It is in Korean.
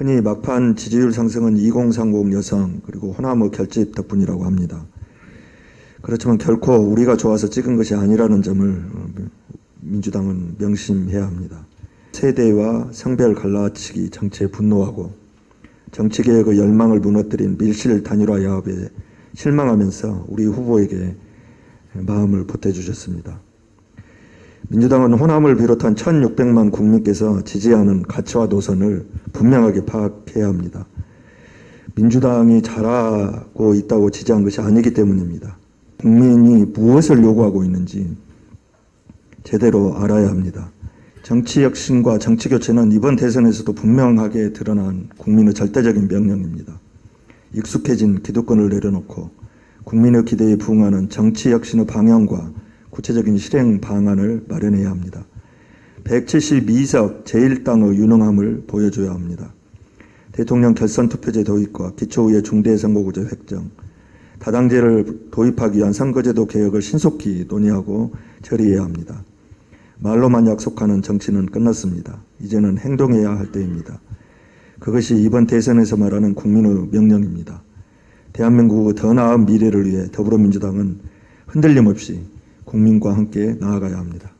흔히 막판 지지율 상승은 2030 여성 그리고 호남의 결집 덕분이라고 합니다. 그렇지만 결코 우리가 좋아서 찍은 것이 아니라는 점을 어, 민주당은 명심해야 합니다. 세대와 성별 갈라치기 정치에 분노하고 정치개혁의 열망을 무너뜨린 밀실 단일화 야합에 실망하면서 우리 후보에게 마음을 보태주셨습니다. 민주당은 호남을 비롯한 1,600만 국민께서 지지하는 가치와 노선을 분명하게 파악해야 합니다. 민주당이 잘하고 있다고 지지한 것이 아니기 때문입니다. 국민이 무엇을 요구하고 있는지 제대로 알아야 합니다. 정치 혁신과 정치 교체는 이번 대선에서도 분명하게 드러난 국민의 절대적인 명령입니다. 익숙해진 기득권을 내려놓고 국민의 기대에 부응하는 정치 혁신의 방향과 구체적인 실행 방안을 마련해야 합니다. 172석 제1당의 유능함을 보여줘야 합니다. 대통령 결선 투표제 도입과 기초의회 중대선거구제 획정, 다당제를 도입하기 위한 선거제도 개혁을 신속히 논의하고 처리해야 합니다. 말로만 약속하는 정치는 끝났습니다. 이제는 행동해야 할 때입니다. 그것이 이번 대선에서 말하는 국민의 명령입니다. 대한민국의 더 나은 미래를 위해 더불어민주당은 흔들림 없이 국민과 함께 나아가야 합니다.